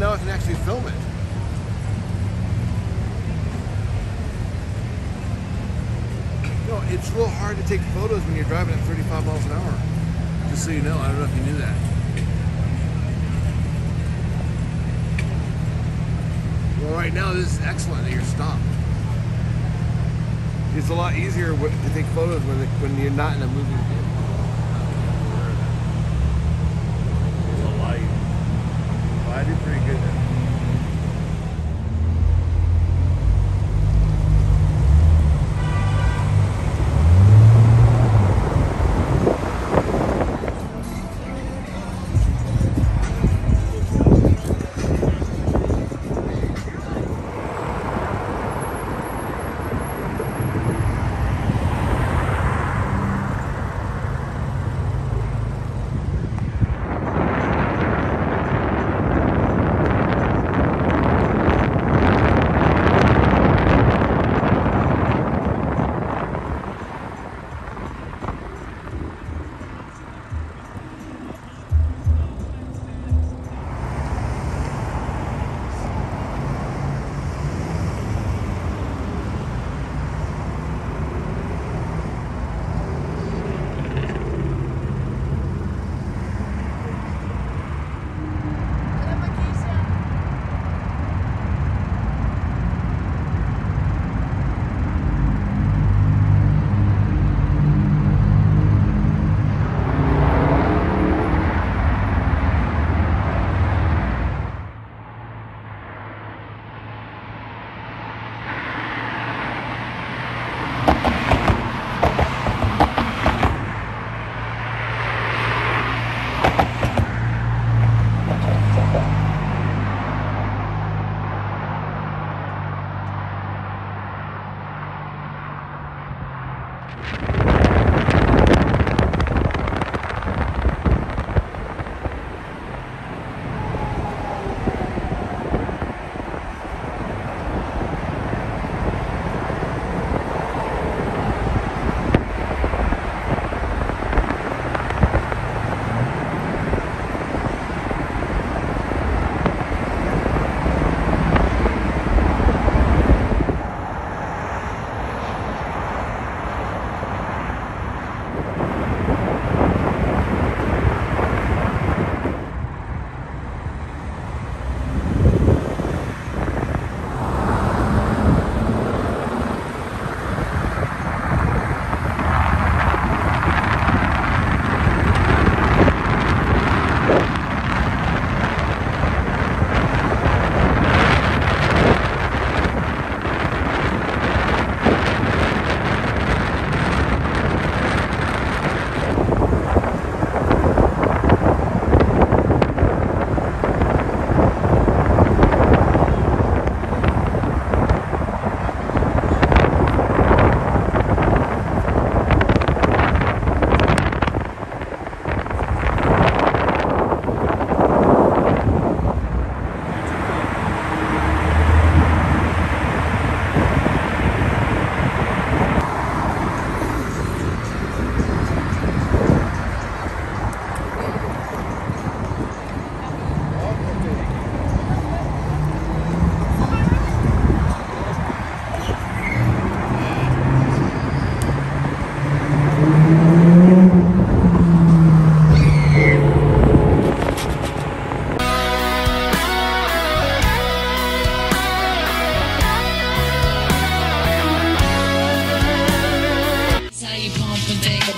Now I can actually film it. No, it's real hard to take photos when you're driving at 35 miles an hour. Just so you know, I don't know if you knew that. Well, right now this is excellent that you're stopped. It's a lot easier to take photos when when you're not in a moving vehicle.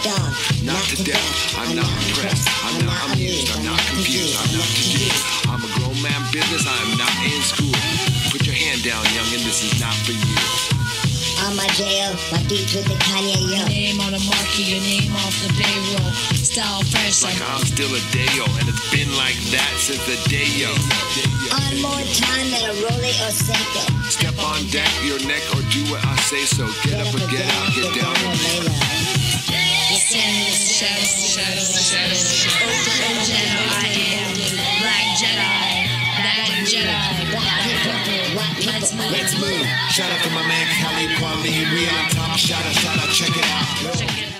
To death. I'm not impressed. I'm not amused. I'm not confused. I'm not confused. I'm a grown man business. I am not in school. Put your hand down, youngin'. This is not for you. I'm on my jail, my beats with the Kanye yo. Name on the marquee, your name off the payroll. Style fresh, Like I'm I'm still a Dayo, and it's been like that since the Dayo. On more time than a Rolly or Seiko. Step on deck, your neck, or do what I say so. Get up or get out, get down or lay Let's move. Let's move. Shout out to my man Talib Kweli. We on top. Shout out, shout out. Check it out. Check it out.